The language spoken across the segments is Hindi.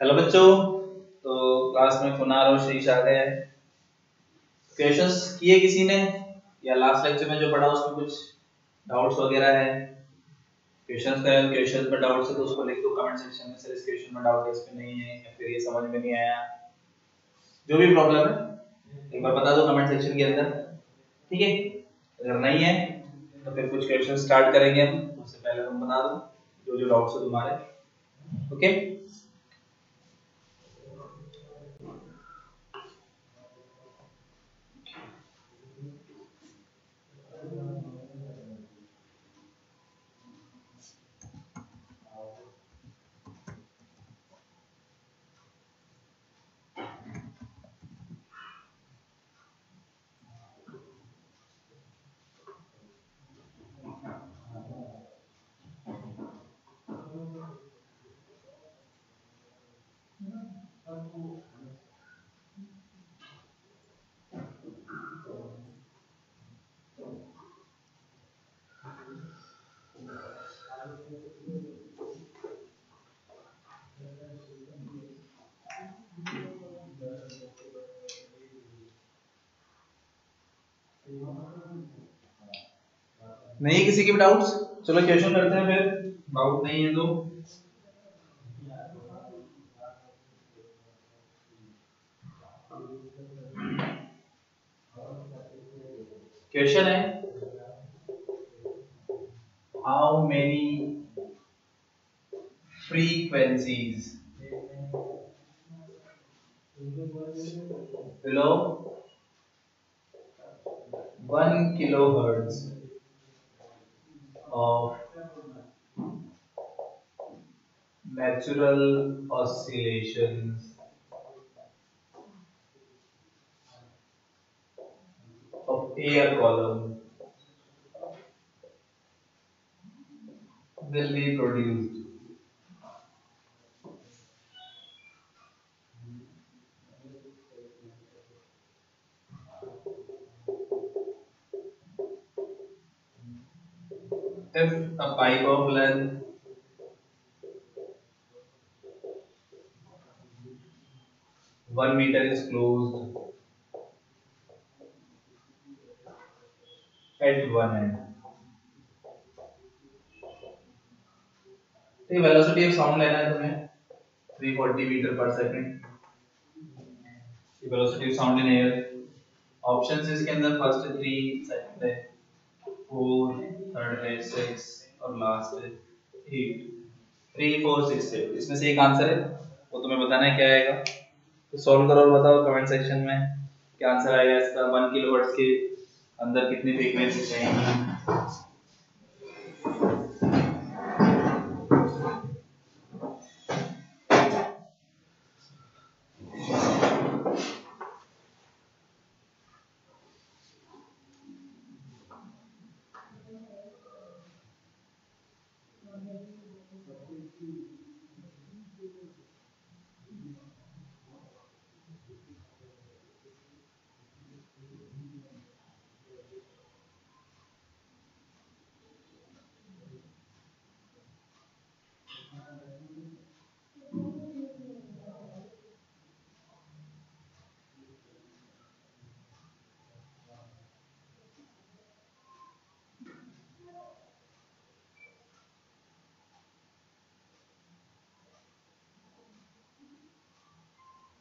हेलो बच्चों। तो क्लास में कुनाल और शीश आ गए क्वेश्चंस किए किसी ने? या लास्ट लेक्चर में जो पढ़ा, उसमें कुछ डाउट्स वगैरह है? क्वेश्चंस का क्वेश्चंस में डाउट्स है तो उसको लिख दो। कमेंट सेक्शन में सर इस क्वेश्चन में डाउट है इस पे नहीं है, या फिर ये समझ में नहीं आया। जो भी प्रॉब्लम है, एक बार बता दो कमेंट सेक्शन के अंदर। ठीक है? अगर नहीं है तो फिर कुछ क्वेश्चन स्टार्ट करेंगे हम। उससे पहले तुम बता दो, जो जो डाउट्स है तुम्हारे। ओके नहीं किसी के भी डाउट्स चलो क्वेश्चन करते हैं फिर। डाउट नहीं है तो। क्वेश्चन है how many frequencies? Below 1 kilohertz. Of natural oscillations of air column will be produced. If a pipe of length one meter is closed at one end. तो वेलोसिटी ऑफ़ साउंड लेना है तुम्हें 340 मीटर पर second velocity of sound in air options इसके अंदर फ़र्स्ट 3 सेकंड है 4 थर्ड है सिक्स और लास्ट है eight three four six eight इसमें से एक आंसर है, वो तुम्हें बताना है क्या आएगा। तो सॉल्व करो और बताओ कमेंट सेक्शन में क्या आंसर आएगा इसका। वन किलो वर्ड्स के अंदर कितनी फ्रीक्वेंसी चाहिए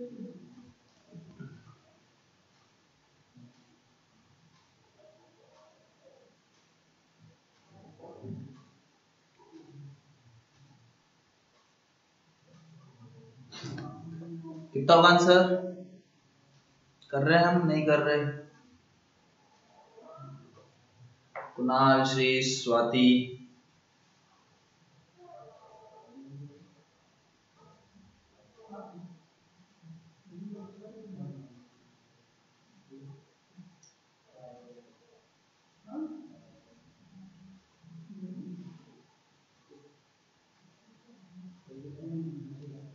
कितना आंसर कर रहे हैं हम? नहीं कर रहे। कुणाल श्री स्वाति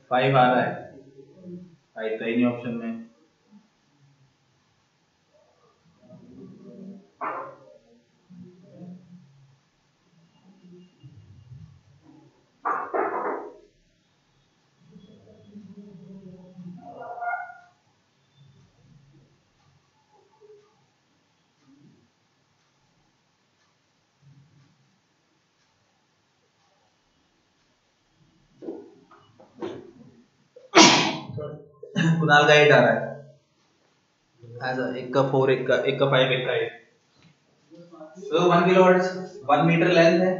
फाइव आ रहा है। फाइव तो ही नहीं ऑप्शन में कुणाल का एट आ रहा है। ऐसा, एक का फोर एक का एक का फाइव एक का एट तो one kilo one metre length है।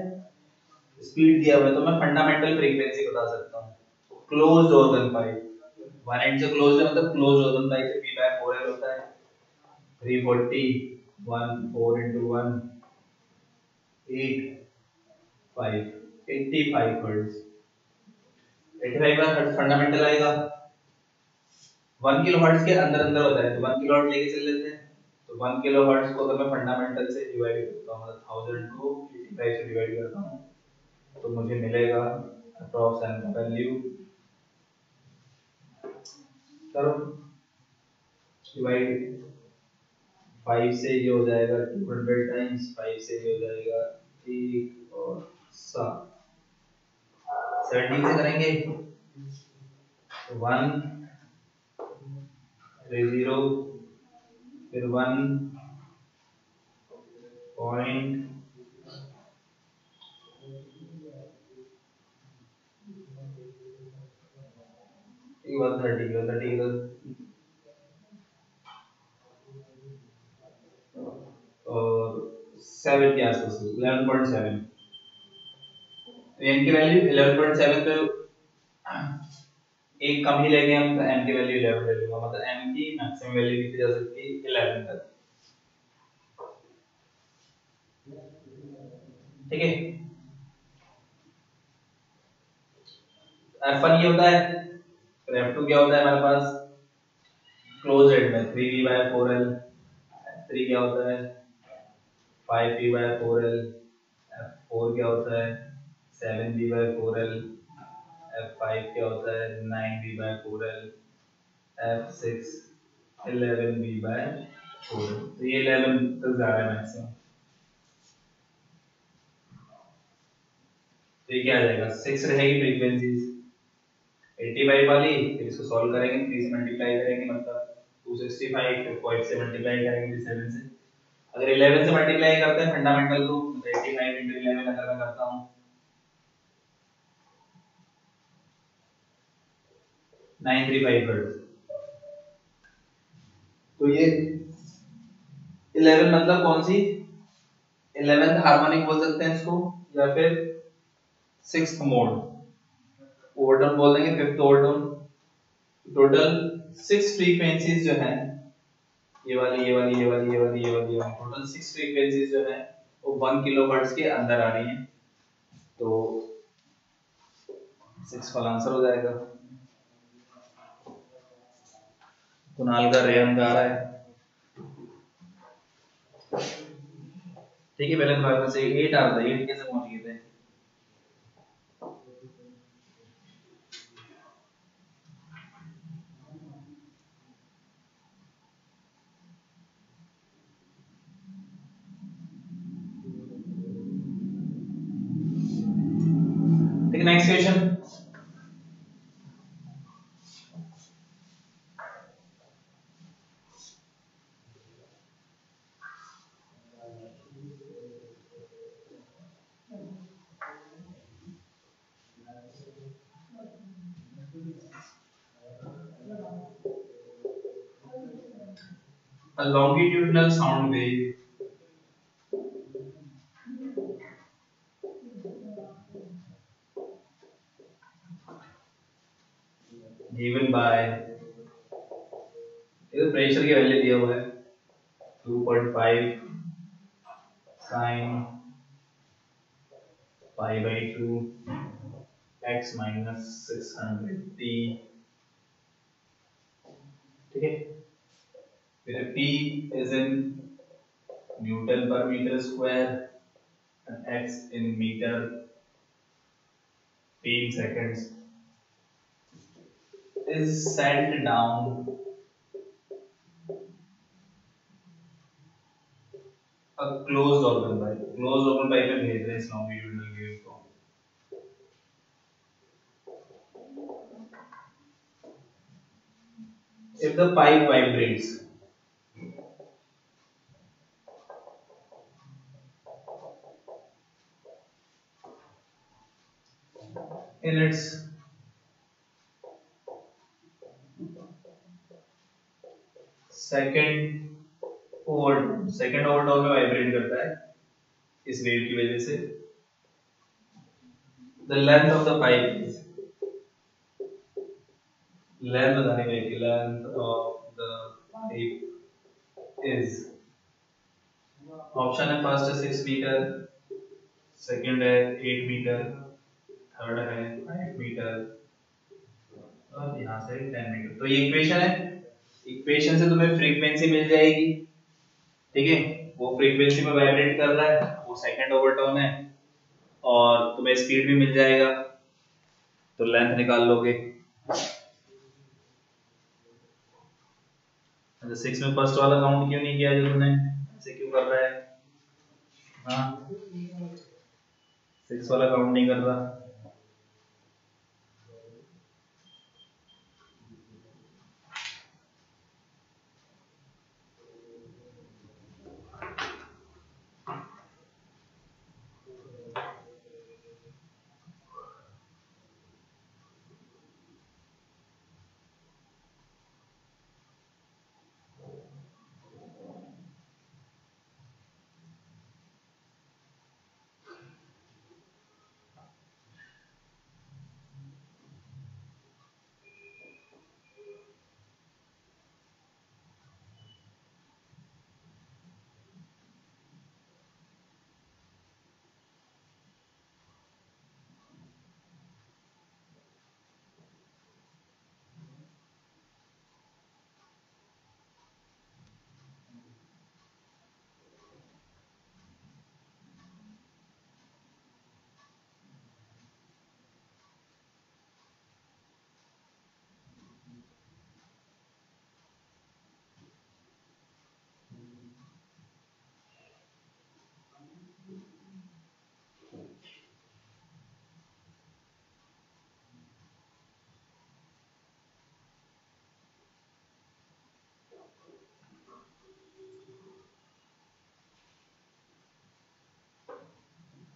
स्पीड दिया हुआ है तो मैं फंडामेंटल फ्रीक्वेंसी बता सकता हूँ। क्लोज ओजन पाइप वन एंड से क्लोज है मतलब क्लोज ओजन पाइप से पी बाय फोर एल होता है। Three forty one four into one eight five eighty five hertz eighty five का फंडामेंटल आएगा। वन किलो हर्ट्ज के अंदर अंदर होता है तो वन किलो हर्ट्ज लेके चल लेते हैं। तो वन किलो हर्ट्ज को अगर मैं फंडामेंटल से डिवाइड करता हूँ मतलब थाउज़ेंड को एटी फाइव से डिवाइड करता हूँ। तो मुझे मिलेगा अप्रॉक्स एन वैल्यू करो डिवाइड फाइव से ये हो जाएगा टू हंड्रेड टाइम्स फाइव से ये हो जाएगा एक और सात। सेवनटीन से करेंगे? वन फिर ज़ीरो, फिर वन पॉइंट थर्टी थर्टी और सेवन के आसपास, इलेवन पॉइंट सेवन। एन की वैल्यू इलेवन पॉइंट सेवन पे एक कम ही लेंगे हम तो m की वैल्यू 11 ले लूँगा मतलब m की मैक्सिमम वैल्यू कितनी जा सकती है 11 तक ठीक है? F1 ये होता है, फिर f2 क्या होता है हमारे पास? क्लोज रेट में 3v by 4l f3 क्या होता है? 5v by 4l f4 क्या होता है? 7v by 4l F five क्या होता है? Nine B by four L F six eleven B by four तो ये इलेवन तक जा रहा है मैक्सिमम तो ये क्या आ जाएगा? सिक्स रहेगी फ्रीक्वेंसीज एट्टी फाइव वाली, फिर इसको सॉल्व करेंगे थ्री से मल्टीप्लाई करेंगे मतलब टू सिक्सटी फाइव फिर फाइव से मल्टीप्लाई करेंगे सेवन से। अगर इलेवन से मल्टीप्लाई करते हैं फंडामेंटल तो एट्टी फाइव इंटू इलेवन अगर मैं करता हूँ नाइन थ्री फाइव हर्ट्ज तो ये इलेवन मतलब कौन सी? इलेवेंथ हार्मोनिक बोल सकते हैं इसको, या फिर सिक्स मोड। ओवरटोन बोल देंगे fifth overtone total six frequencies जो है, ये वाली ये वाली ये वाली ये वाली ये वाली टोटल सिक्स फ्रीक्वेंसीज जो है, वो वन किलो हर्ट्ज के अंदर आ रही है। तो सिक्स वाला आंसर हो जाएगा। कुणाल का रेयन गा रहा है। ठीक है, पहले तुम्हारे से एट आ रहा था एट कैसे पहुँच गए थे ठीक है next question a longitudinal sound wave. Given by इधर प्रेशर की वैल्यू दिया हुआ है। 2.5 sine pi by two x minus six hundred p is in newton per metre square and x in meter p in seconds is sent down a closed organ pipe closed organ pipe में भेज रहे हैं इस longitudinal wave को if the pipe vibrates in its second overtone second overtone में वाइब्रेट करता है, इस वेव की वजह से। The length of the pipe length बताने का कि length of the pipe is option है फ़र्स्ट है सिक्स मीटर सेकंड है एट मीटर थर्ड है 5 मीटर। और यहाँ से 10 मीटर। तो ये इक्वेशन है। इक्वेशन से तुम्हें फ्रीक्वेंसी मिल जाएगी। ठीक है? वो फ्रीक्वेंसी में वाइब्रेट कर रहा है, वो सेकंड ओवरटोन है, और तुम्हें स्पीड भी मिल जाएगा। तो लेंथ निकाल लोगे। अच्छा सिक्स में फ़र्स्ट वाला काउंट क्यों नहीं किया जो तुमने? ऐसे क्यों कर रहा है? हाँ? सिक्स वाला काउंट नहीं कर रहा।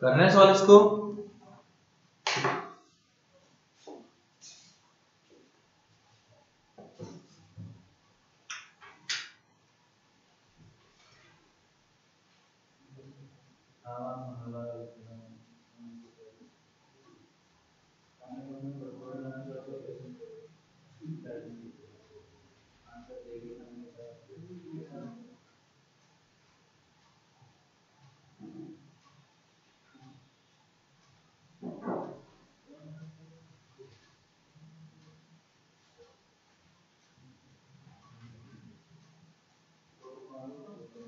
करना है सवाल इसको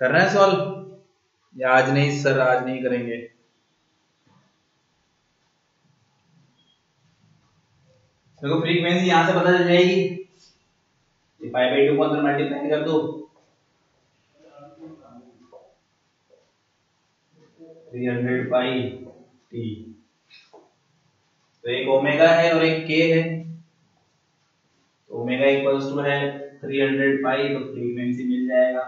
कर रहे हैं सॉल्व या आज नहीं, सर, आज नहीं करेंगे? देखो फ्रीक्वेंसी यहाँ से पता चल जाएगी। पाई बाई टू को अंदर मल्टीप्लाई कर दो। थ्री हंड्रेड पाई टी तो एक ओमेगा है और एक के है। तो ओमेगा इक्वल्स टू है थ्री हंड्रेड पाई तो फ्रीक्वेंसी मिल जाएगा।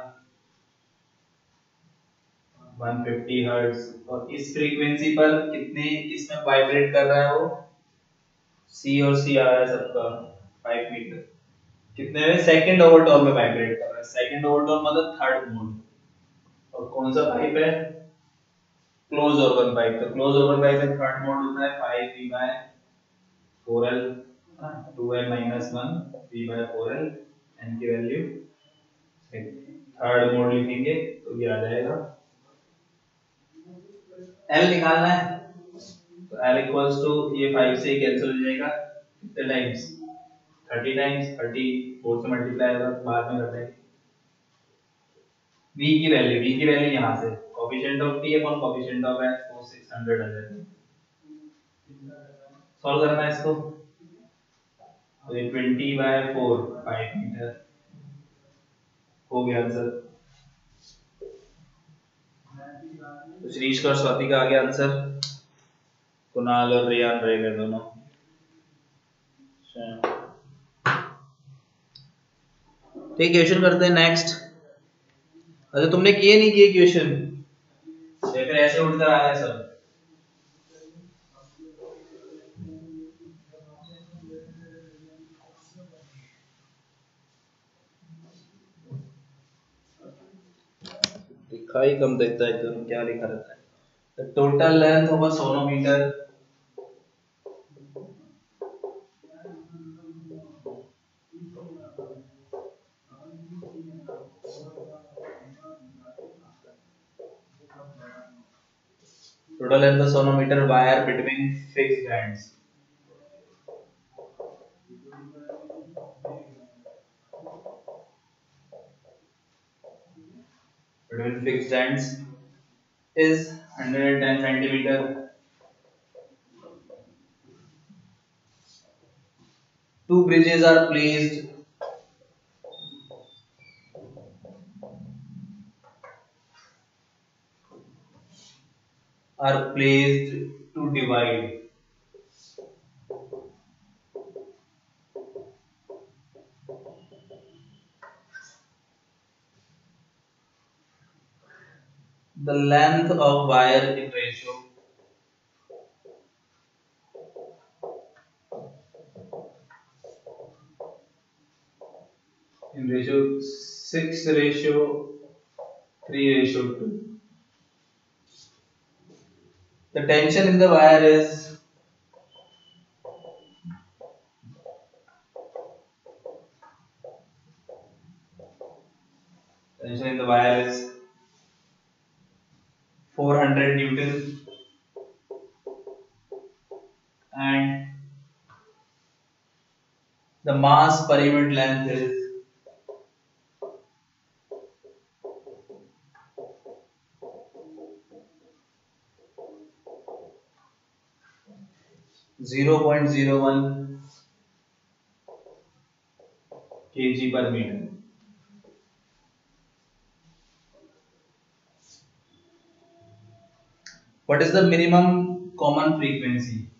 150 हर्ट्ज और इस फ्रीक्वेंसी पर कितने इसमें वाइब्रेट कर रहा है वो? सी और सी आ रहा है सबका 5 मीटर कितने में? सेकंड ओवरटोन में वाइब्रेट कर रहा है. सेकंड ओवरटोन मतलब थर्ड मोड और कौन सा पाइप है? क्लोज ऑर्गन पाइप तो क्लोज ऑर्गन पाइप में थर्ड मोड होता है 5 v by 4l 2l minus 1 v by 4l n की वैल्यू थर्ड मोड लिखेंगे तो ये आ जाएगा. L निकालना है। तो L इक्वल्स टू ये 5 से कैंसिल हो जाएगा। कितने टाइम्स 30 टाइम्स 30 4 से मल्टीप्लाई होगा, बाद में कर देंगे v की वैल्यू v की वैल्यू यहाँ से। Coefficient of t upon coefficient of s तो 600 आ जाएगा। सॉल्व करना है इसको। तो ये 20 बाय 4 5 मीटर हो गया आंसर श्रीश और स्वाति का आ गया आंसर। कुणाल और रियान रह गए दोनों ठीक क्वेश्चन करते हैं नेक्स्ट अच्छा तुमने किए नहीं किए क्वेश्चन ऐसे उठकर आया सब। लिखा कम देखता है इधर क्या लिखा रहता है। टोटल लेंथ होगा सोलह मीटर टोटल लेंथ सोलह metre wire between fix ends between fixed ends is 110 centimeter. Two bridges are placed are placed to divide the length of wire in ratio. In ratio 6 ratio 3 ratio 2 the tension in the wire is tension in the wire is 400 Newton and the per length is Zero point zero one kg per meter. What is the minimum common frequency?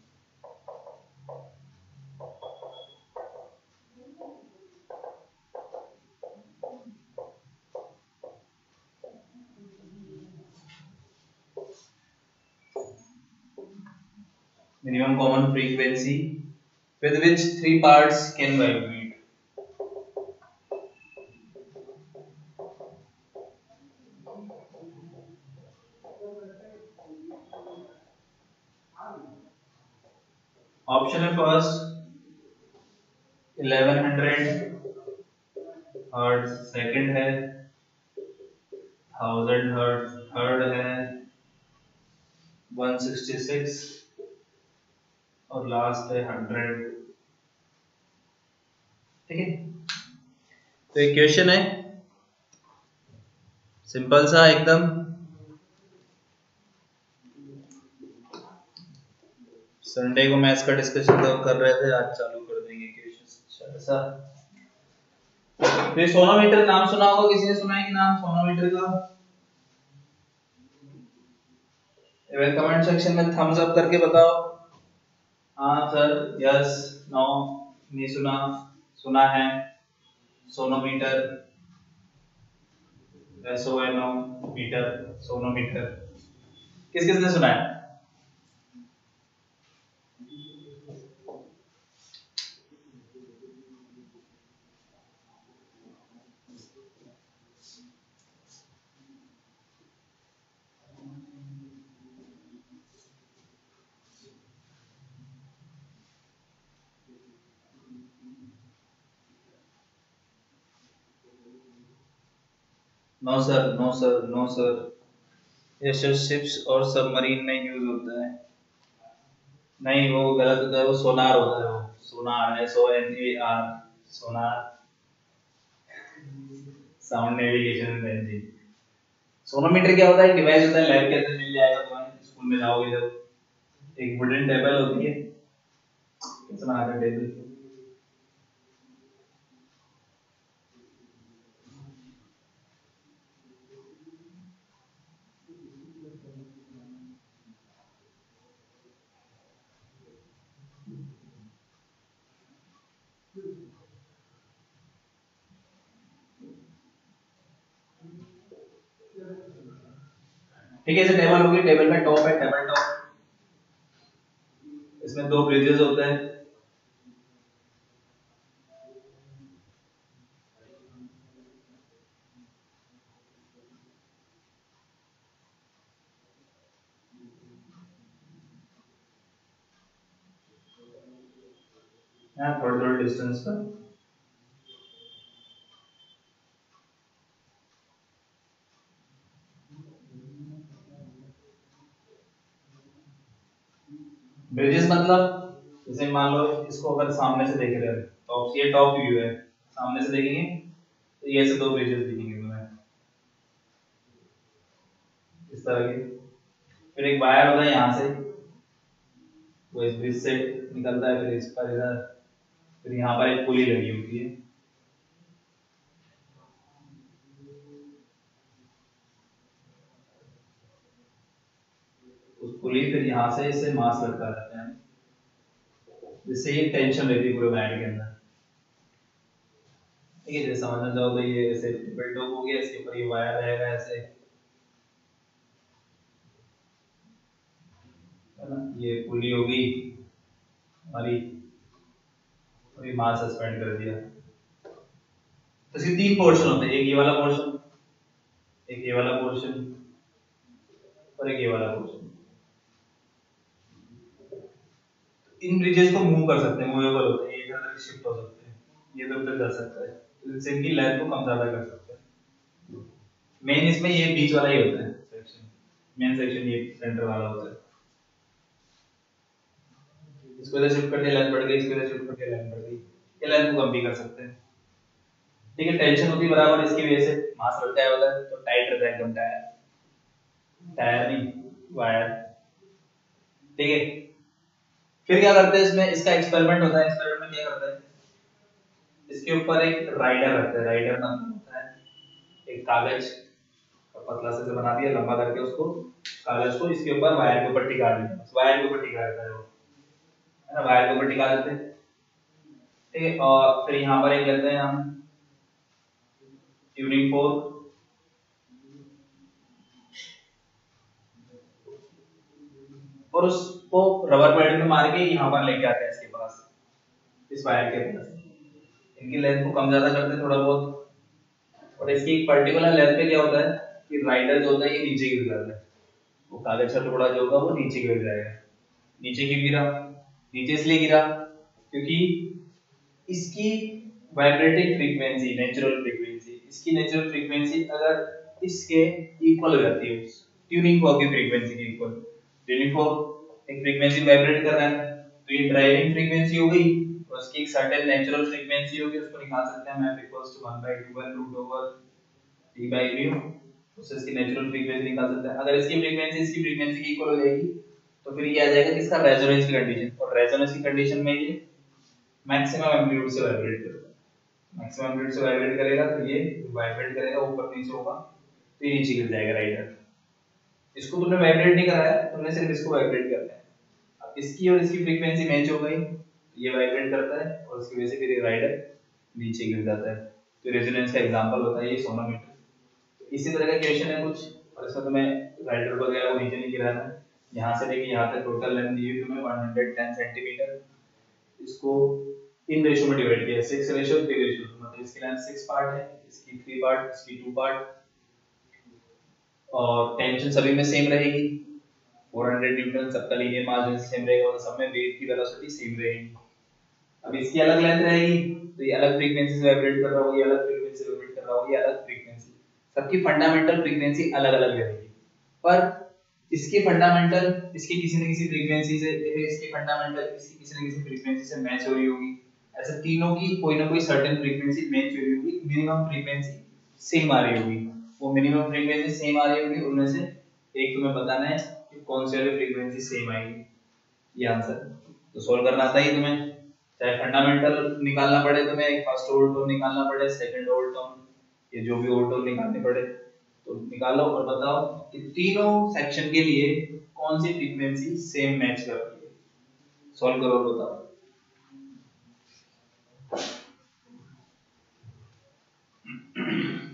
Minimum common frequency with which three parts can vibrate. ठीक है। तो एक क्वेश्चन है। सिंपल सा, एकदम। संडे को मैथ्स का डिस्कशन तो कर रहे थे, आज चालू कर देंगे क्वेश्चन फिर सोनोमीटर नाम सुना होगा किसी ने, सुना है कि नाम? सोनोमीटर का। इवन कमेंट सेक्शन में थम्स अप करके बताओ। हाँ सर यस नो नहीं सुना। सुना है sonometer S O O N O metre sonometer. किस किसने सुना है? No sir no sir no sir ये शिप्स और सबमरीन में यूज़ होता है। नहीं, वो गलत होता है। वो सोनार होता है वो। Sonar S O N A R sonar sound navigation energy sonometer क्या होता है? डिवाइस होता है लैब के अंदर मिल जाएगा तुम्हें स्कूल में जाओगे जब। एक वुडन टेबल होती है। कितना आता है टेबल ठीक है ऐसे टेबल होगी टेबल में टॉप है टेबल टॉप इसमें दो ब्रिजेस होते हैं. थोड़े थोड़े डिस्टेंस पर ब्रिजेस मतलब जैसे मान लो इसको अगर सामने से देख रहे हो टॉप ये टॉप व्यू है, सामने से देखेंगे तो ये ऐसे दो ब्रिजेस दिखेंगे तुम्हें। इस तरह के। फिर एक वायर होता है यहाँ से, वो इस ब्रिज से निकलता है, फिर इस पर इधर, फिर यहाँ पर एक पुली लगी होती है। उस पुली फिर यहाँ से इसे मास लटका रहते हैं। ये टेंशन रहती है पूरे वायर के अंदर ठीक है, जैसे समझना चाहो तो ये ऐसे बिल्डअप हो गया, इसके ऊपर ये वायर रहेगा ऐसे। ये पुली हो गई, हमारी और ये मास सस्पेंड कर दिया। तो इसके तीन पोर्शन होते हैं, एक ये वाला पोर्शन एक ये वाला पोर्शन और एक ये वाला पोर्शन इन ब्रिजेस को मूव कर सकते हैं मूवेबल होते हैं इधर शिफ्ट हो सकते हैं, ये इधर उधर जा सकता है। तो इससे इनकी लेंथ को कम ज़्यादा कर सकते हैं। मेन इसमें ये बीच वाला ही होता है सेक्शन मेन सेक्शन ये सेंटर वाला होता है। इसको इधर शिफ्ट करके लेंथ बढ़ गई, इसको इधर शिफ्ट करके लेंथ बढ़ गई। ये लेंथ को कम भी कर सकते हैं। ठीक है टेंशन होती बराबर, इसकी वजह से मास बढ़ता है उधर तो टाइट रहता है एकदम टायर टायर नहीं वायर ठीक है फिर क्या करते हैं इसमें? इसका एक्सपेरिमेंट होता है एक्सपेरिमेंट में क्या करते हैं? इसके ऊपर एक राइडर रखते हैं। राइडर नाम होता है एक कागज़ पतला से बना दिया, लंबा करके उसको कागज़ को इसके ऊपर वायर के ऊपर टिका दिया वायर के ऊपर टिका रहता है वो। है ना? वायर के ऊपर टिका देते हैं। ठीक है? और फिर यहाँ पर एक लेते हैं हम। ट्यूनिंग फोर्क और उसको रबर बैंड में मार के यहाँ पर लेके आते हैं इसके पास, इस वायर के पास। इनकी लेंथ को कम ज़्यादा करते हैं थोड़ा बहुत। और इसकी एक पर्टिकुलर लेंथ पे क्या होता है कि राइडर जो होता है ये नीचे गिर जाता है। वो कागज़ का टुकड़ा जो होगा वो नीचे गिर जाएगा। नीचे क्यों गिरा? नीचे इसलिए गिरा क्योंकि इसकी वाइब्रेटिंग फ्रीक्वेंसी नेचुरल फ्रीक्वेंसी इसकी नेचुरल फ्रीक्वेंसी अगर इसके इक्वल हो जाती है ट्यूनिंग फॉर्क की फ्रीक्वेंसी के इक्वल ट्यूनिंग फॉर्क एक फ्रीक्वेंसी वाइब्रेट कर रहा है। तो ये ड्राइविंग फ्रीक्वेंसी हो गई, और उसकी एक सर्टेन नेचुरल फ्रीक्वेंसी होगी उसको निकाल सकते हैं। Map equals to 1 by 2 1 root over t by mu उससे इसकी नेचुरल फ्रीक्वेंसी निकाल सकते हैं। अगर इसकी फ्रीक्वेंसी इसकी फ्रीक्वेंसी की इक्वल हो जाएगी तो फिर ये आ जाएगा किसका रेजोनेंस की कंडीशन और रेजोनेंस की कंडीशन में ये मैक्सिमम एम्पलीट्यूड से वाइब्रेट करेगा। मैक्सिमम एम्पलीट्यूड से वाइब्रेट करेगा तो ये वाइब्रेट करेगा, ऊपर नीचे होगा तो ये नीचे गिर जाएगा राइडर इसको तुमने वाइब्रेट नहीं कराया, तुमने सिर्फ़ इसको वाइब्रेट करना है। अब इसकी और इसकी फ्रीक्वेंसी मैच हो गई, ये वाइब्रेट करता है और उसकी वजह से फिर ये राइडर नीचे गिर जाता है। तो रेजोनेंस का एग्जांपल होता है ये सोनोमीटर तो इसी तरह का क्वेश्चन है कुछ, और इसमें तुम्हें राइटर वगैरह को नीचे नहीं गिराना यहाँ से लेके यहाँ तक टोटल लेंथ दी हुई तुम्हें 110 सेंटीमीटर इसको इन रेशियो में डिवाइड किया सिक्स रेशियो थ्री रेशियो मतलब इसकी लेंथ सिक्स पार्ट है, इसकी थ्री पार्ट इसकी टू पार्ट और टेंशन सभी में सेम रहेगी। 400 न्यूटन सबका लीनियर मास सेम रहेगा और सब में वेव की वेलोसिटी सेम रहेगी। अब इसकी अलग लेंथ रहेगी तो ये अलग फ्रीक्वेंसी से वाइब्रेट कर रहा होगा ये अलग फ्रीक्वेंसी से वाइब्रेट कर रहा होगा ये अलग फ्रीक्वेंसी सबकी फंडामेंटल फ्रीक्वेंसी अलग अलग रहेगी। पर इसकी फंडामेंटल इसकी किसी न किसी फ्रीक्वेंसी से, इसकी फंडामेंटल इसकी किसी न किसी फ्रीक्वेंसी से मैच हो रही होगी। ऐसे तीनों की कोई ना कोई सर्टेन फ्रीक्वेंसी मैच हो रही होगी मिनिमम फ्रीक्वेंसी सेम आ रही होगी। वो मिनिमम फ्रीक्वेंसी सेम आ रही होगी, उनमें से एक तुम्हें बताना है कि कौन सी वाली फ्रीक्वेंसी सेम आएगी। ये आंसर तो सोल्व करना आता ही तुम्हें। चाहे फंडामेंटल निकालना पड़े तुम्हें फ़र्स्ट ओल्ड टर्म निकालना पड़े सेकंड ओल्ड टर्म ये जो भी ओल्ड टर्म निकालने पड़े। तो निकालो और बताओ कि तीनों सेक्शन के लिए कौन सी फ्रीक्वेंसी सेम मैच कर रही है। सॉल्व करो और बताओ।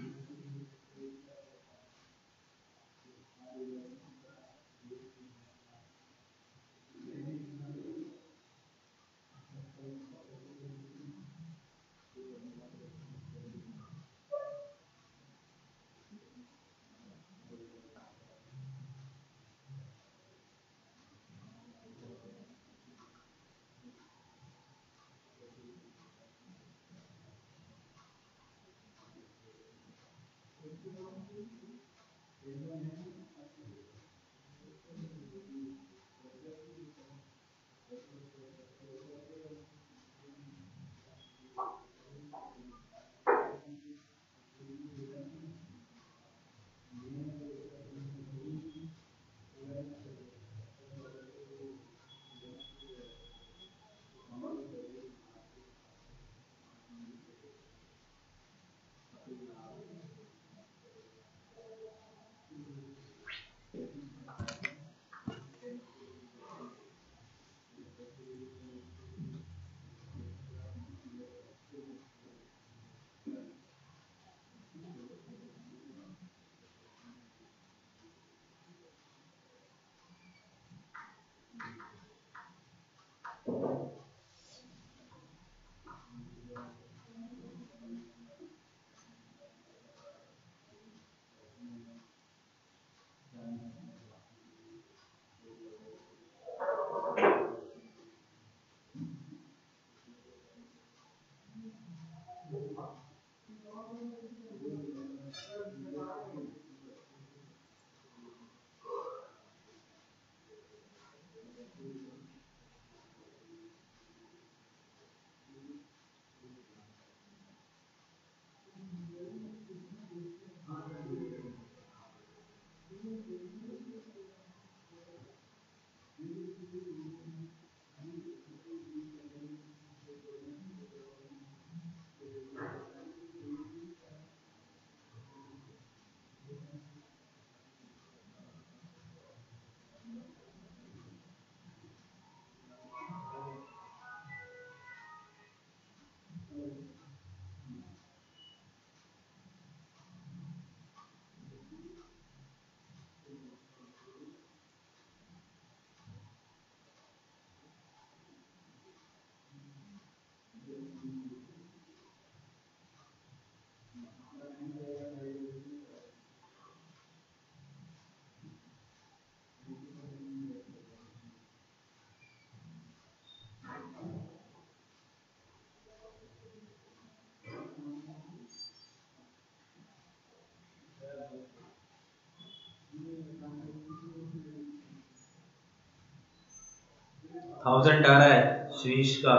थाउज़ेंड आ रहा है श्रीश का।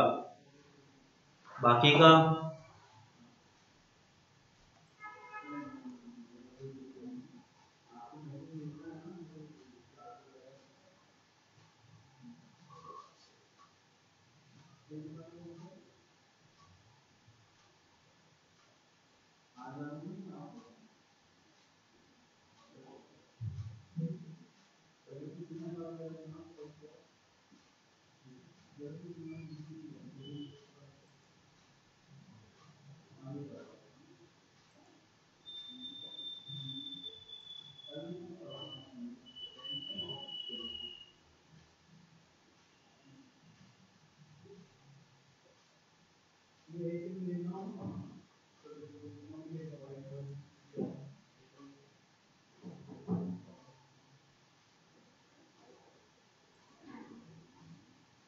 बाकी का?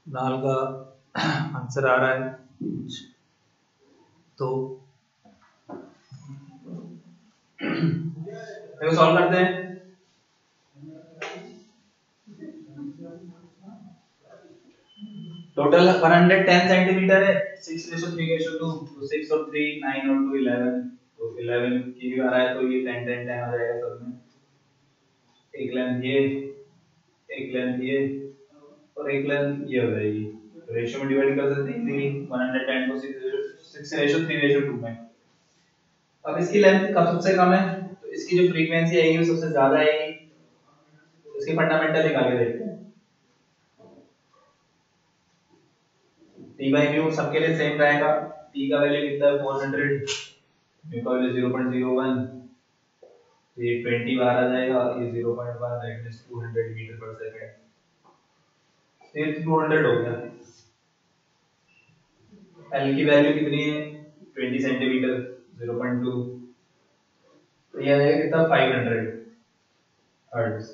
नाल का आंसर आ रहा है। तो देखो सॉल्व करते हैं। टोटल 110 सेंटीमीटर है। 6 रेशो 3 रेशो 2 तो 6 और 3 9 और 2 11 तो 11 की भी आ रहा है तो ये 10 10 10 आ जाएगा सब में। एक लेंथ ये, एक लेंथ ये। और एक लेंथ ये हो जाएगी। रेशियो में डिवाइड कर सकते हैं इजीली 110 को 6 6 रेशियो 3 रेशियो 2 में। अब इसकी लेंथ कब सबसे कम है? तो इसकी जो फ्रीक्वेंसी आएगी वो सबसे ज़्यादा आएगी। इसके फंडामेंटल निकाल के देखते हैं। T बाय म्यू सबके लिए सेम रहेगा। T का वैल्यू कितना है? 400 म्यू का वैल्यू 0.01 तो ये 20 बाहर आ जाएगा, ये 0.1 दैट मींस 200 मीटर पर सेकंड ये 200 हो गया। L की वैल्यू कितनी है? 20 सेंटीमीटर 0.2 तो ये आ जाएगा कितना 500 हर्ट्ज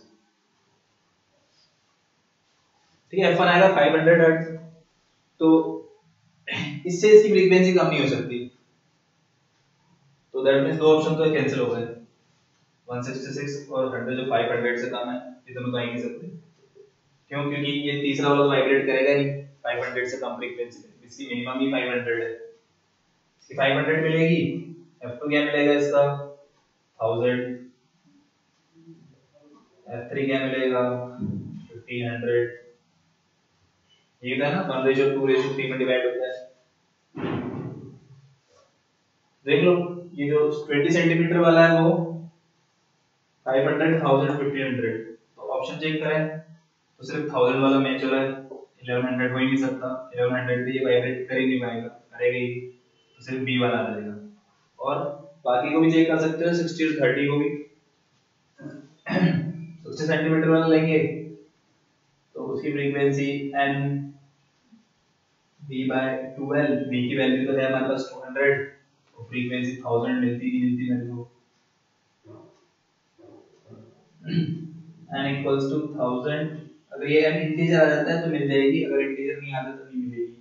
ठीक है F1 आएगा 500 हर्ट्ज तो इससे इसकी फ्रीक्वेंसी कम नहीं हो सकती। तो दैट मींस दो ऑप्शन तो कैंसिल हो गए। 166 और 100 जो 500 से कम है दोनों तो आ ही नहीं सकते। क्यों? क्योंकि ये तीसरा वाला तो वाइब्रेट करेगा नहीं 500 से कम फ्रीक्वेंसी पे। इसकी मिनिमम ही 500 है। इसकी 500 मिलेगी? F2 क्या मिलेगा इसका? 1000 F3 क्या मिलेगा? 1500 ये था ना 1 रेशियो 2 रेशियो 3 में डिवाइड होता है। देख लो, ये जो 20 सेंटीमीटर वाला है वो 500 1000 1500 तो ऑप्शन चेक करें। तो सिर्फ़ थाउज़ेंड वाला मैच हो रहा है 1100 हो ही नहीं सकता। 1100 भी ये वाइब्रेट कर ही नहीं पाएगा। करेगा ही तो सिर्फ़ बी वाला आ जाएगा। और बाकी को भी चेक कर सकते हो 60 और 30 को भी। 60 सेंटीमीटर वाला लेंगे तो उसकी frequency n, b by 12 b की वैल्यू तो है हमारे पास 200 तो फ्रीक्वेंसी 1000 मिलती नहीं, मिलती मेरे को। N equals to 1000 अगर ये n इंटीजर आ जाता है तो मिल जाएगी। अगर इंटीजर नहीं आता तो नहीं मिलेगी।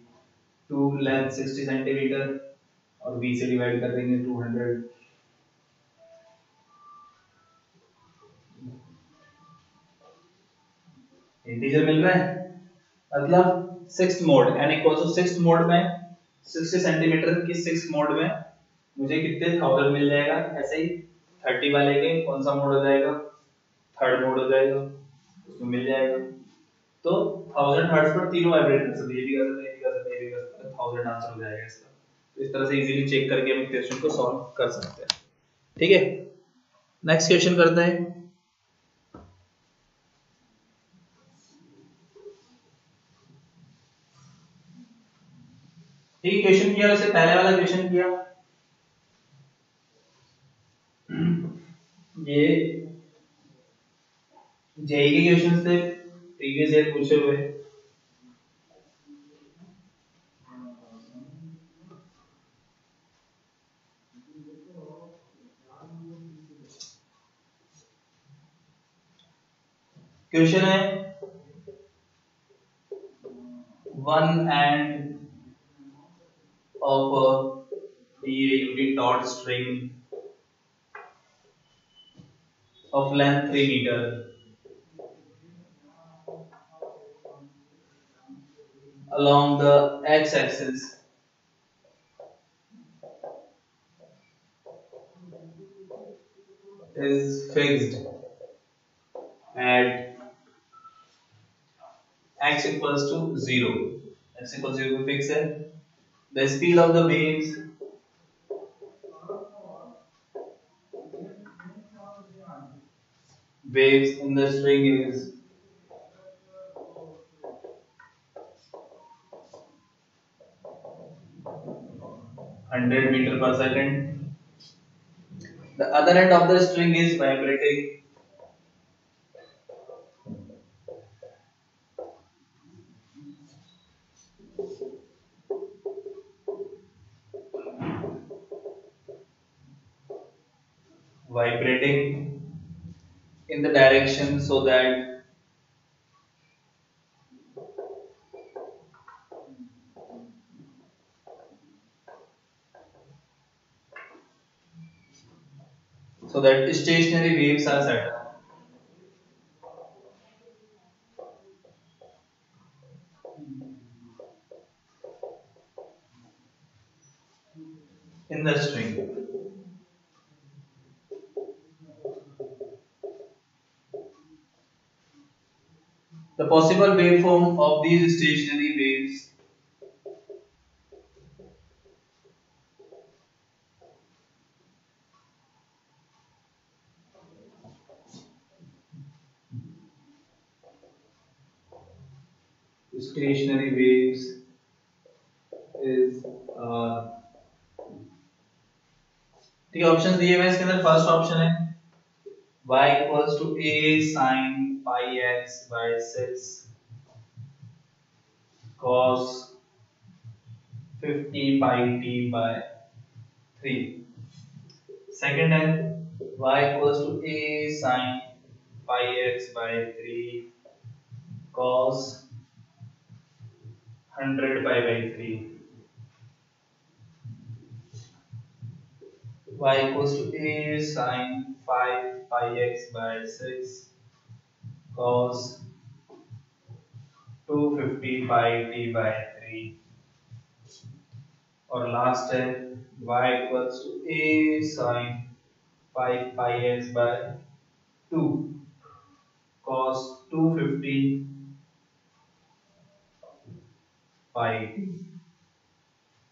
2 लेंथ 60 सेंटीमीटर और b से डिवाइड कर देंगे 200 इंटीजर मिल रहा है? मतलब sixth mode n equals to sixth mode में 60 सेंटीमीटर की सिक्स्थ मोड में मुझे कितने थाउज़ेंड मिल जाएगा? ऐसे ही 30 वाले के, कौन सा मोड हो जाएगा? थर्ड मोड हो जाएगा। उसमें मिल जाएगा। तो 1000 हर्ट्ज पर तीनों वाइब्रेट कर सकते हैं। ये भी कर सकते हैं, ये भी कर सकते हैं, ये भी कर सकते 1000 आंसर हो जाएगा इसका। तो इस तरह से इजीली चेक करके हम क्वेश्चन को सॉल्व कर सकते हैं। ठीक है? नेक्स्ट क्वेश्चन करते हैं। ठीक क्वेश्चन किया, वैसे पहले वाला क्वेश्चन किया। ये जेई के क्वेश्चन थे। प्रीवियस ईयर पूछे हुए। क्वेश्चन है। One end of unit dot string of length three metre along the x axis is fixed at x equals to 0 x equals to 0 fixed है the speed of the waves. Waves in the string is 100 meter per second. The other end of the string is vibrating. vibrating in the direction so that so that stationary waves are set up. in the string. The possible waveform of these stationary waves stationary waves is uh, ठीक है ऑप्शन दिए हुए इसके अंदर फ़र्स्ट ऑप्शन है y equals to a sin pi x by 6 cos 50 pi t by 3 second है y equals to a sin pi x by 3 cos 100 pi by 3 y equals to a sine 5 pi x by 6 cos 250 pi t by 3 और लास्ट है y equals to a sine 5 pi x by 2 cos 250 t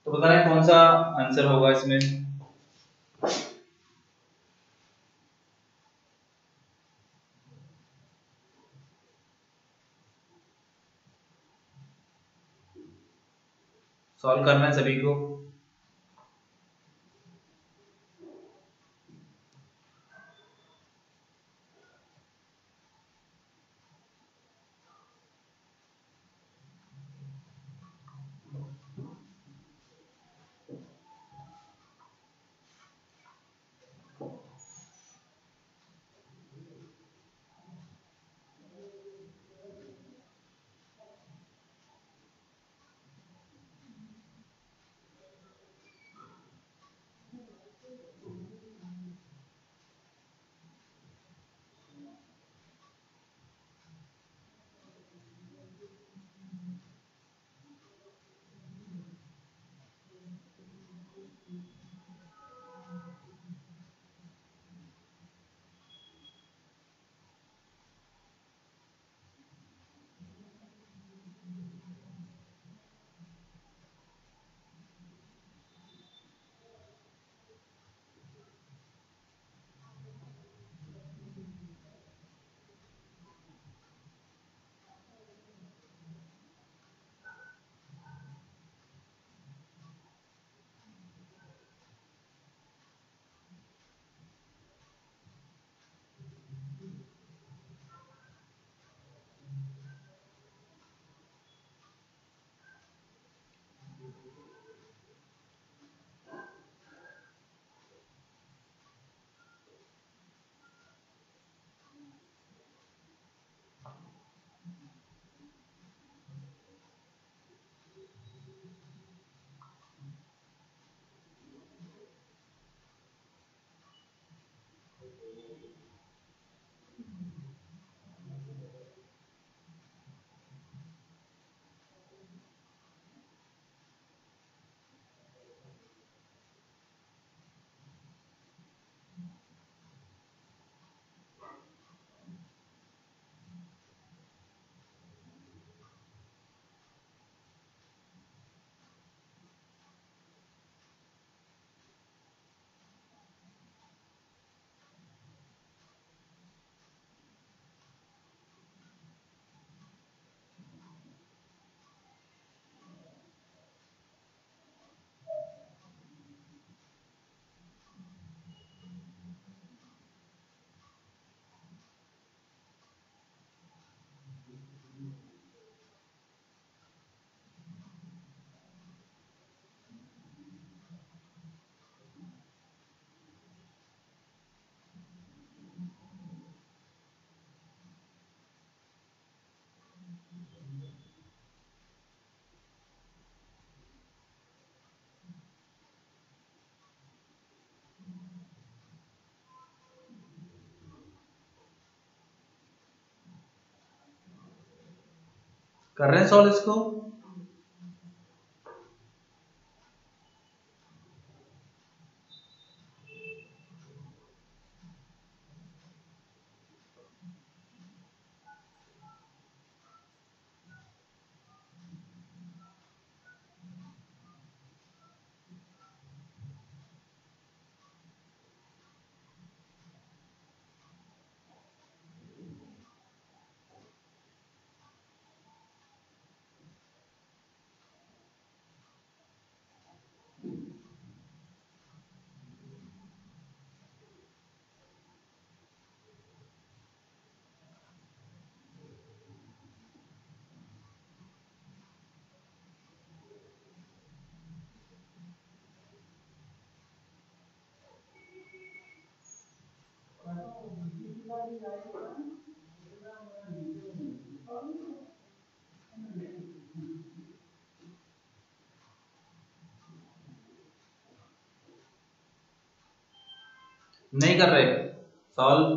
तो बताना है कौन सा आंसर होगा इसमें? सॉल्व करना है सभी को। कर रहे हैं सॉल्व इसको? नहीं कर रहे। सॉल्व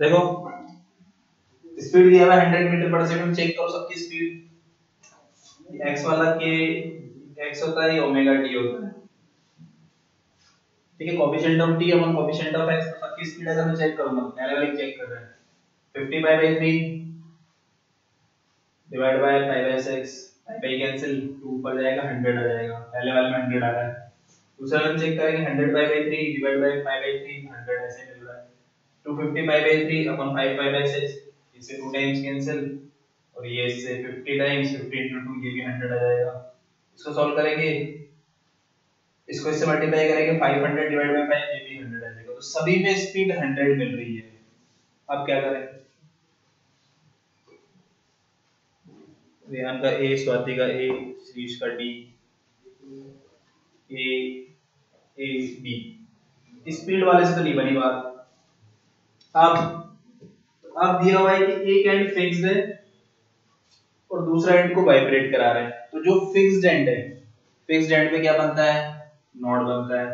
देखो स्पीड दिया हुआ है 100 मीटर पर सेकंड चेक करो सबकी स्पीड एक्स वाला के एक्स होता है ओमेगा टी होता है। ठीक है कोएफिशिएंट ऑफ़ टी अपन कोएफिशिएंट ऑफ़ एक्स सबकी स्पीड अगर मैं चेक करूँगा। पहले वाले चेक कर रहे हैं। 50 by 3 divide by pi by 6 pi cancel 2 ऊपर जाएगा 100 आ जाएगा। पहले वाले में 100 आ रहा है। दूसरा वाला चेक करेंगे 100 by 3 divide by pi by 3 100 ऐसे मिल रहा है। 250 पाई बाय 3 अपन 5 पाई बाय 6 इसे 2 टाइम्स कैंसिल और ये इससे 50 टाइम्स 50 into 2 ये भी 100 आ जाएगा। इसको सॉल्व करेंगे? इसको इससे मल्टीप्लाई करेंगे 500 डिवाइड बाय 5 ये भी 100 आ जाएगा। तो सभी पे स्पीड 100 मिल रही है। अब क्या करें? रेहान का ए स्वाति का ए श्रीश का D A A B speed वाले से तो नहीं बनी बात। अब अब दिया हुआ है कि एक एंड फिक्स्ड है और दूसरा एंड को वाइब्रेट करा रहे हैं। तो जो फिक्स्ड एंड है फिक्स्ड एंड पे क्या बनता है? नॉट बनता है।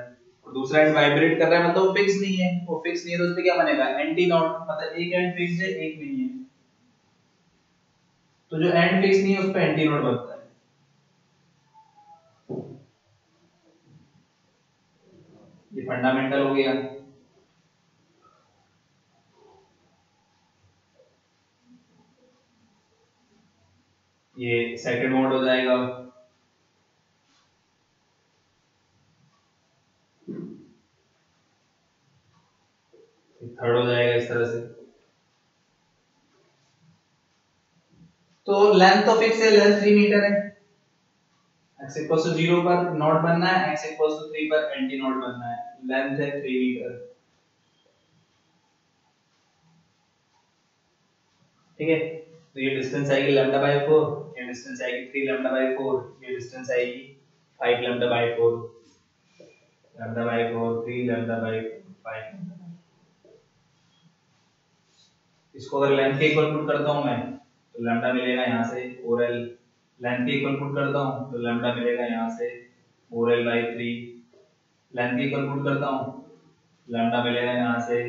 और दूसरा एंड वाइब्रेट कर रहा है मतलब वो फिक्स नहीं है। वो फिक्स नहीं है तो उस पे क्या बनेगा? एंटी नॉट मतलब एक एंड फिक्स्ड है, एक नहीं है। तो जो एंड फिक्स नहीं है उस पर एंटी नोड बनता है। ये फंडामेंटल हो गया। ये सेकंड मोड हो जाएगा। थर्ड हो जाएगा इस तरह से। तो लेंथ तो फिक्स है लेंथ 3 मीटर है। x इक्वल टू 0 पर नोट बनना है, x इक्वल टू 3 पर एंटी नोट बनना है। लेंथ है थ्री मीटर ठीक है? तो ये डिस्टेंस आएगी लैम्डा बाय 4 ये डिस्टेंस आएगी 3 लैम्डा बाय 4 ये डिस्टेंस आएगी 5 lambda by 4 lambda by 4 3 lambda by 5 इसको अगर लेंथ के इक्वल पुट करता हूँ मैं तो लैम्डा मिलेगा यहाँ से फोर एल लेंथ की इक्वल पुट करता हूँ तो लैम्डा मिलेगा यहाँ से four L by three length की इक्वल पुट करता हूँ लैम्डा मिलेगा यहाँ से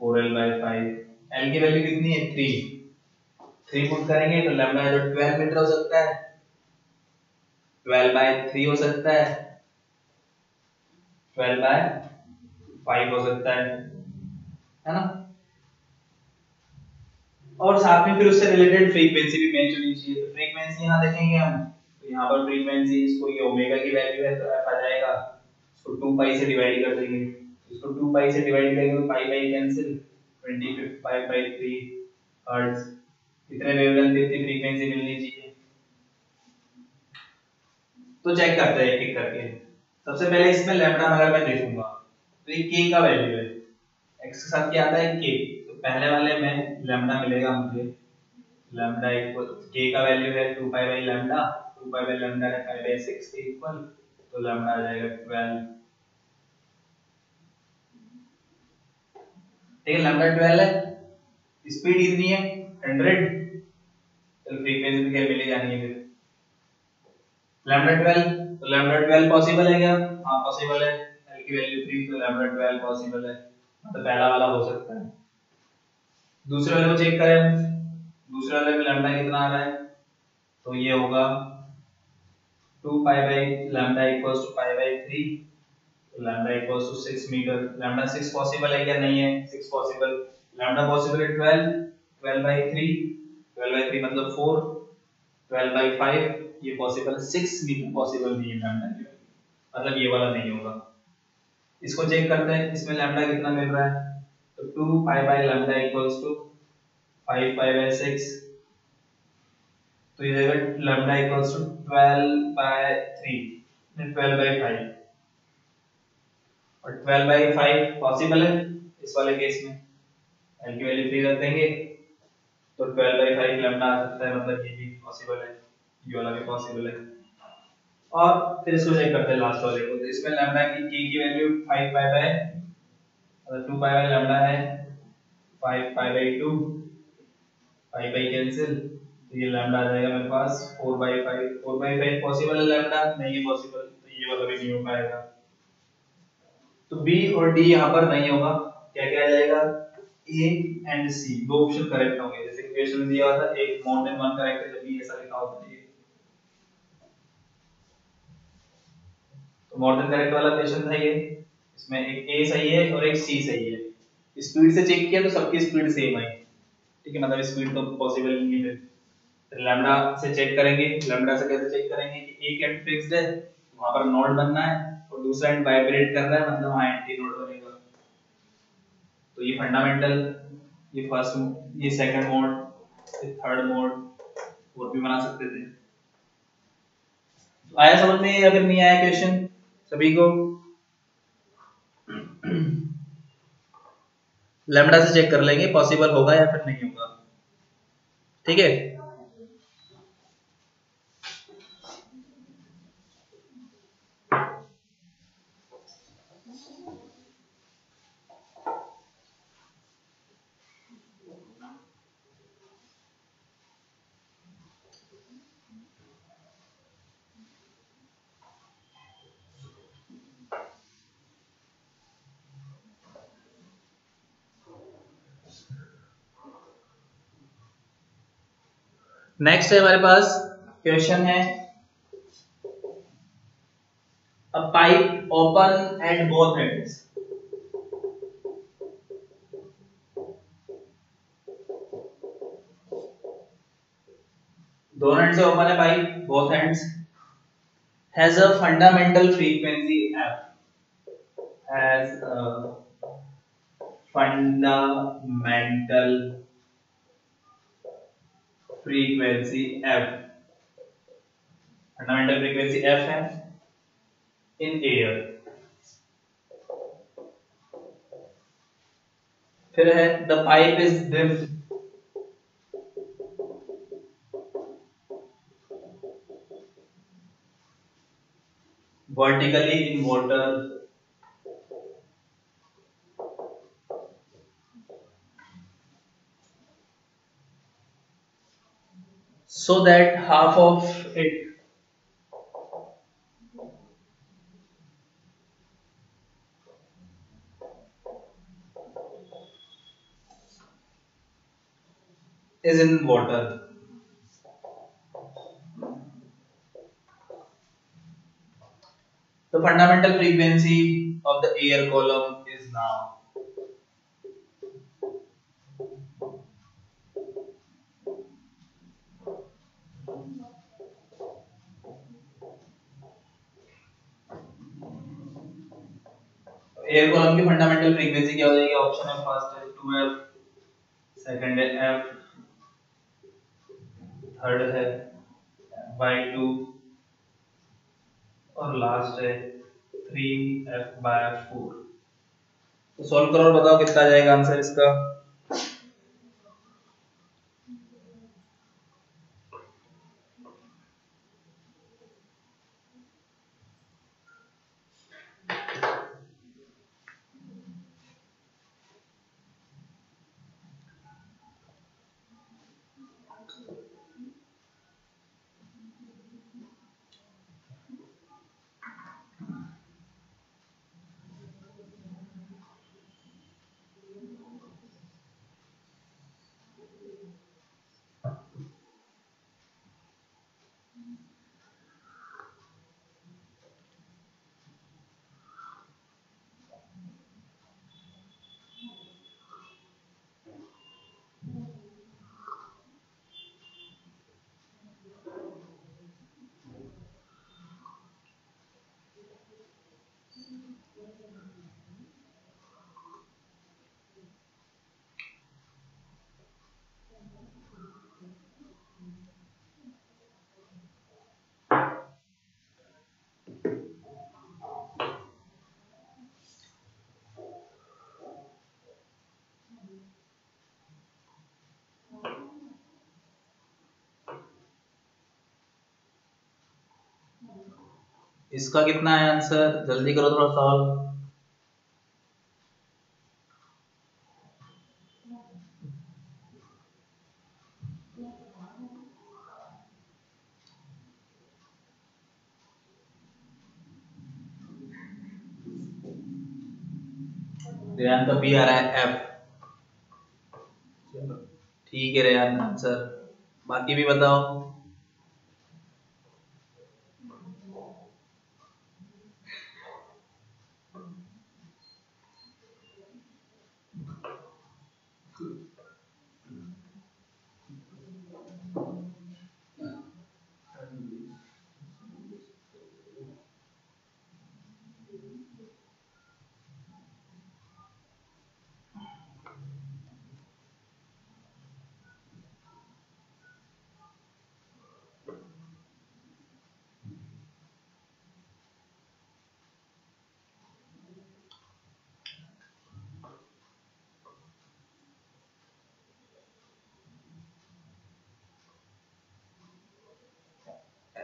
four L by five L की वैल्यू कितनी है? थ्री थ्री पुट करेंगे तो लैम्डा जो ट्वेल्व मीटर हो सकता है ट्वेल्व बाय थ्री हो सकता है ट्वेल्व बाय फाइव हो सकता है है ना? और साथ में फिर उससे रिलेटेड फ्रीक्वेंसी भी मैच होनी चाहिए। तो फ्रीक्वेंसी यहाँ देखेंगे हम। तो यहाँ पर फ्रीक्वेंसी इसको ये ओमेगा की वैल्यू है तो एफ़ आ जाएगा। इसको 2 पाई से डिवाइड कर देंगे। इसको 2 पाई से डिवाइड करेंगे तो pi pi cancel 25 pi by 3 hertz इतने वेवलेंथ इतनी फ्रीक्वेंसी मिलनी चाहिए। तो चेक करते हैं, एक एक करके। सबसे पहले इसमें लैम्डा अगर मैं देखूँगा। तो ये k का वैल्यू है। X के साथ क्या आता है? k पहले वाले में लैम्डा मिलेगा मुझे। लैम्डा इक्वल k का वैल्यू है 2 pi by lambda 2 pi by lambda है पाई बाय 6 के इक्वल तो लैम्डा आ जाएगा 12 ठीक है लैम्डा 12 है। स्पीड इतनी है। 100 तो फ्रीक्वेंसी तो क्या मिली जानी है फिर। लैम्डा 12 तो लैम्डा 12 पॉसिबल है क्या? हाँ पॉसिबल है। एल की वैल्यू 3 तो लैम्डा 12 पॉसिबल है। मतलब पहला वाला हो सकता है। दूसरे वाले को चेक करें दूसरे वाले में लैम्डा कितना आ रहा है? तो ये होगा 2 pi by lambda equals to pi by 3 तो lambda equals to 6 metre lambda 6 possible है क्या? नहीं है। 6 पॉसिबल लैम्डा पॉसिबल है 12 12 बाय 3 12 बाय 3 मतलब 4 12 बाय 5 ये पॉसिबल 6 मीटर पॉसिबल नहीं है लैम्डा की मतलब ये वाला नहीं होगा। इसको चेक करते हैं, इसमें लैम्डा कितना मिल रहा है? तो 2 pi by lambda equals to 5 pi by 6 तो ये देगा lambda equals to 12 by 3 12 by 5 और 12 बाय 5 पॉसिबल है इस वाले केस में। एल की वैल्यू 3 रख देंगे। तो 12 बाय 5 लैम्डा आ सकता है मतलब ये भी पॉसिबल है, ये वाला भी पॉसिबल है। और फिर इसको चेक करते हैं लास्ट वाले को। तो इसमें लैम्डा की k की वैल्यू 5 पाई बाय अगर 2 पाई बाय लैम्डा है 5 pi by 2 pi by cancel तो ये लैम्डा आ जाएगा मेरे पास 4 बाय 5 4 बाय 5 पॉसिबल है लैम्डा नहीं है पॉसिबल तो ये वाला भी नहीं हो पाएगा। तो b और d यहाँ पर नहीं होगा। क्या क्या आ जाएगा? A एंड सी दो ऑप्शन करेक्ट होंगे। जैसे क्वेश्चन दिया था, एक माउंटेन वन करेक्ट है जब भी ऐसा लिखा होता है तो मोर देन करेक्ट वाला क्वेश्चन था ये, इसमें एक ए सही है और एक सी सही है। स्पीड से चेक किया तो सबकी स्पीड सेम आई। ठीक है मतलब स्पीड तो पॉसिबल नहीं है। फिर लैम्डा से चेक करेंगे लैम्डा से कैसे चेक करेंगे कि एक एंड फिक्स्ड है? वहाँ पर नोड बनना है और दूसरा एंड वाइब्रेट कर रहा है मतलब वहाँ एंटी नोड बनेगा। तो ये फंडामेंटल ये फ़र्स्ट ये सेकंड मोड थर्ड मोड और भी बना सकते थे। तो आया समझ में अगर नहीं आया क्वेश्चन सभी को? लेमडा से चेक कर लेंगे पॉसिबल होगा या फिर नहीं होगा। ठीक है? नेक्स्ट है हमारे पास क्वेश्चन है a pipe open at both ends दोनों एंड से ओपन है pipe both ends has a fundamental frequency F has a fundamental frequency f. Fundamental frequency f है इन एयर फिर है the pipe is dipped vertically in water so that half of it is in water. The fundamental frequency of the air column is now air column की फंडामेंटल फ्रीक्वेंसी क्या हो जाएगी? ऑप्शन है फ़र्स्ट है 2f सेकंड है f थर्ड है बाय 2 और लास्ट है 3f बाय 4 तो सॉल्व करो और बताओ कितना आ जाएगा आंसर इसका? इसका कितना है आंसर? जल्दी करो थोड़ा सॉल्व रेयान का बी आ रहा है एफ़ ठीक है रेयान, आंसर। बाकी भी बताओ।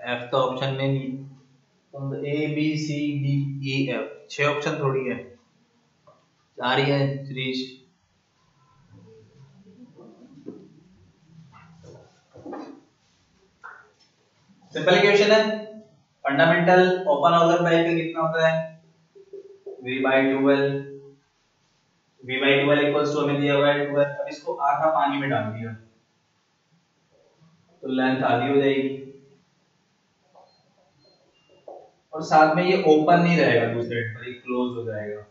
एफ़ तो ऑप्शन में नहीं। A B C D E F छह ऑप्शन थोड़ी है। चार ही है श्रीश सिंपल क्वेश्चन है। फंडामेंटल ओपन पाइप का कितना होता है? V by 12 v by 12 equals to हमें दिया हुआ है 12 अब इसको आधा पानी में डाल दिया। तो लेंथ आधी हो जाएगी। और साथ में ये ओपन नहीं रहेगा दूसरे एंड पर, ये क्लोज हो जाएगा।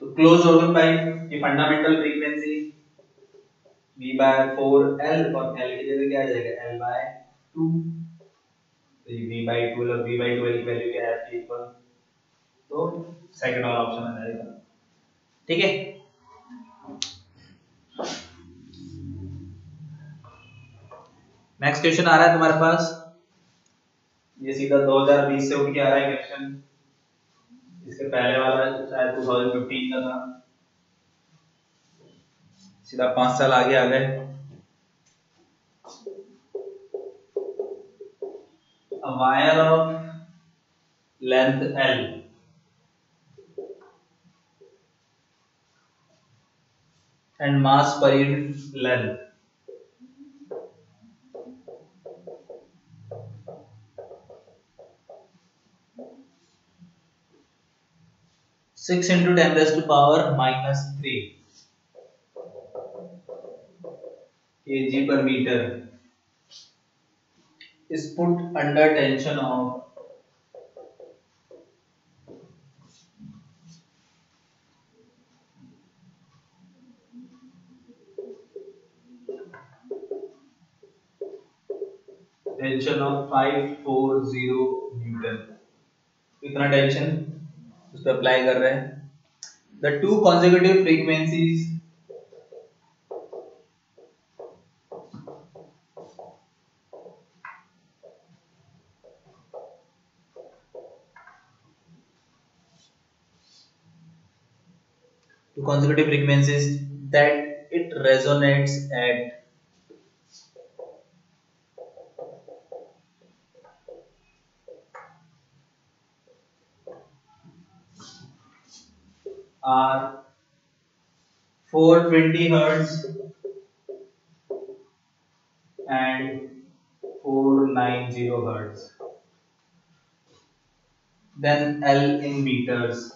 तो क्लोज ऑर्गन पाइप ये fundamental frequency v by 4l और l की जगह क्या आ जाएगा? L बाय 2 तो ये v बाय 2 और v बाय 12 की वैल्यू क्या है? इक्वल तो सेकंड वाला ऑप्शन आ जाएगा। ठीक है? नेक्स्ट क्वेश्चन आ रहा है तुम्हारे पास। ये सीधा 2020 से उठ के आ रहा है क्वेश्चन इसके पहले वाला शायद 2015 का था। सीधा पाँच साल आगे आ गए। Wire of length L and mass per unit length 6 into 10 raised to power minus 3 kg per meter is put under tension of tension of 540 newton कितना टेंशन उस पर अप्लाई कर रहे हैं। The two consecutive frequency two consecutive frequency that it resonates at are 420 hertz and 490 hertz. Then L in meters.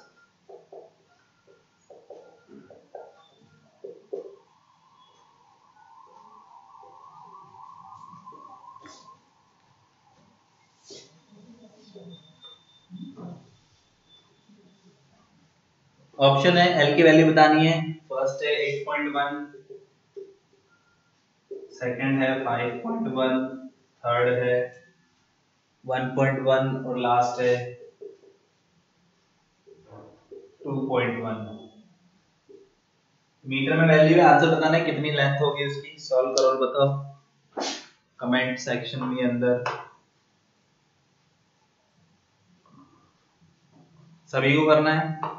Option है एल की वैल्यू बतानी है। फ़र्स्ट है 8.1 सेकंड है 5.1 थर्ड है 1.1 और लास्ट है 2.1 मीटर में वैल्यू है आंसर बताना है कितनी लेंथ होगी उसकी। सॉल्व करो और बताओ। कमेंट सेक्शन में अंदर। सभी को करना है।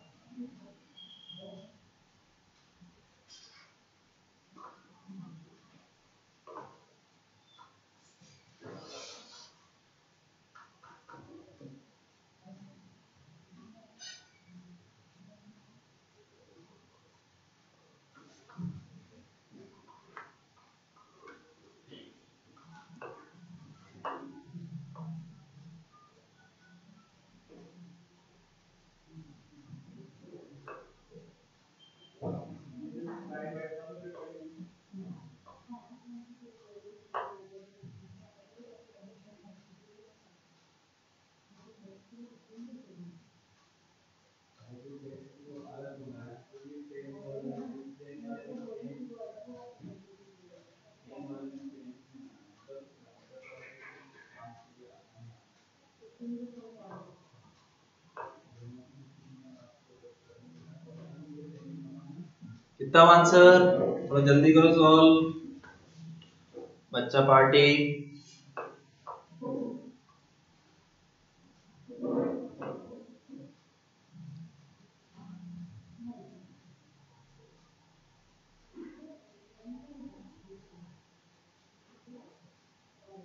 कितना आंसर थोड़ा जल्दी करो सॉल्व बच्चा पार्टी।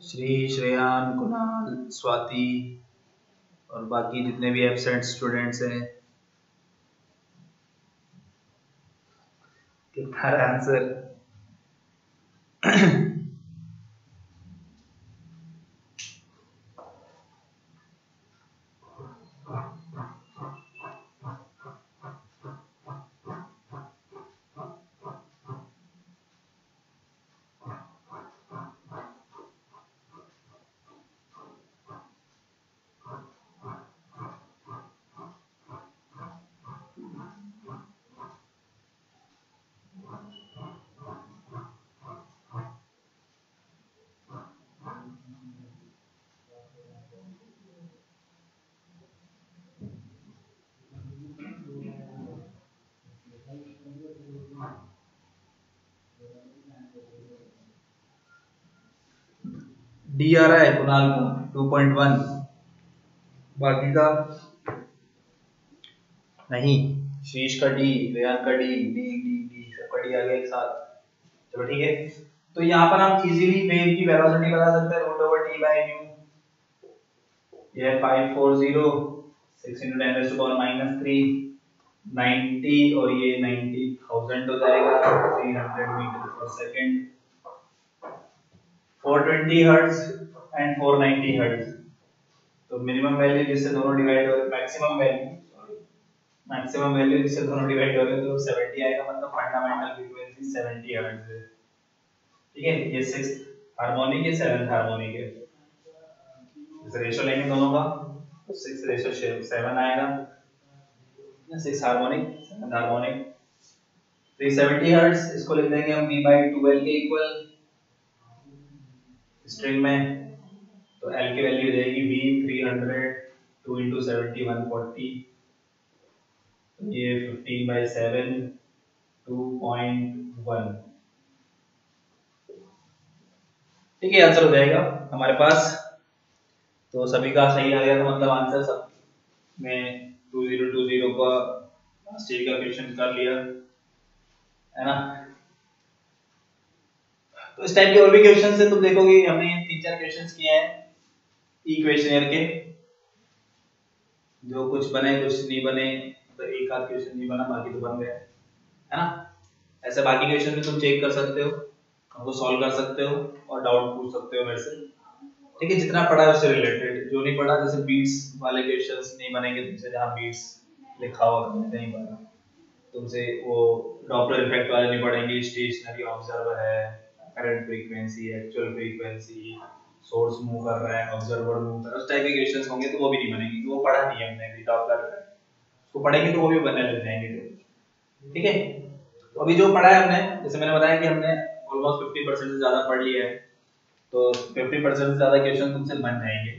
श्री श्रेयान कुणाल, स्वाति, और बाकी जितने भी एबसेंट स्टूडेंट्स हैं। कितना आंसर डी आ रहा है कुणाल को 2.1 बाकी का? नहीं। शीश का डी रेयान का डी डी डी डी सबका डी आ गया एक साथ। चलो ठीक है। तो यहाँ पर हम इजीली वेव की वेलोसिटी बता सकते हैं root over T by mu ये 540 6 into 10 raised to power minus 3 90 और ये 90000 हो जाएगा 300 metre per second 420 hertz and 490 hertz तो मिनिमम वैल्यू जिससे दोनों डिवाइड हो रहे मैक्सिमम वैल्यू मैक्सिमम वैल्यू जिससे दोनों डिवाइड हो रहे तो 70 आएगा मतलब फंडामेंटल फ्रीक्वेंसी 70 हर्ट्ज है। ठीक है, ये सिक्स्थ हार्मोनिक है सेवंथ हार्मोनिक है। इस रेशियो लेंगे दोनों का तो 6 रेशियो 7 आएगा। 6 हार्मोनिक 7 हार्मोनिक 370 हर्ट्ज इसको लिख देंगे हम v 12 के इक्वल स्ट्रिंग में तो L की वैल्यू हो जाएगी V 300 2 into 70 140 तो ये 15 by 7 2.1 ठीक है आंसर हो जाएगा हमारे पास। तो सभी का सही आ गया तो मतलब आंसर सब। में 2020 का स्टेज का क्वेश्चन कर लिया। है ना? तो इस टाइप के और भी क्वेश्चन है, तुम देखोगे, हमने तीन चार क्वेश्चंस किए हैं इक्वेशनर के। जो कुछ बने, कुछ नहीं बने तो एक आध क्वेश्चन नहीं बना, बाकी तो बन गए, है ना? ऐसे बाकी क्वेश्चन भी तुम चेक कर सकते हो, हमको सॉल्व कर सकते हो और डाउट पूछ सकते हो मेरे से। ठीक है, जितना पढ़ा है उससे रिलेटेड जो नहीं पढ़ा, जैसे बीट्स वाले क्वेश्चंस नहीं बनेंगे तुमसे, जहाँ बीट्स लिखा हुआ नहीं पढ़ा तुमसे वो डॉपलर इफ़ेक्ट वाले नहीं पढ़ेंगे स्टेशनरी ऑब्जर्वर है। Current frequency actual frequency source move कर रहा है ऑब्जर्वर मूव कर रहा है टाइप के क्वेश्चंस होंगे तो वो भी नहीं बनेंगे तो वो पढ़ा नहीं हमने, अभी डॉपलर उसको पढ़ेंगे तो वो भी बनने लग जाएँगे ठीक है? तो अभी जो पढ़ा है हमने, जैसे मैंने बताया कि हमने ऑलमोस्ट 50% से ज़्यादा पढ़ लिया है तो 50% से ज़्यादा क्वेश्चन तुमसे बन जाएँगे।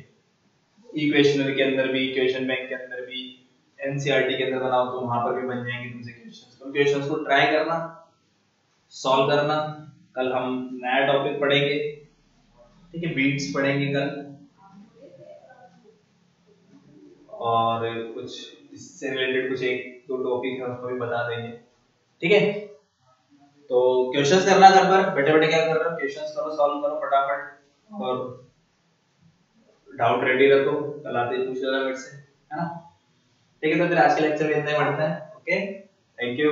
इक्वेशनरी के अंदर भी इक्वेशन बैंक के अंदर भी एनसीईआरटी के अंदर बनाओ तो वहाँ पर भी बन जाएँगे तुमसे क्वेश्चंस तो क्वेश्चंस को ट्राई करना सॉल्व करना कल हम नया टॉपिक पढ़ेंगे। ठीक है बीट्स पढ़ेंगे कल। और कुछ इससे रिलेटेड कुछ एक दो टॉपिक है, उसको भी बता देंगे। ठीक है? तो क्वेश्चंस करना घर पर। बैठे बैठे क्या कर रहे हो? क्वेश्चंस करो सॉल्व करो फटाफट। और डाउट रेडी रखो। कल आते ही पूछ लेना मेरे से, है ना? ठीक है तो फिर आज के लेक्चर में इतना ही पढ़ते हैं। Okay thank you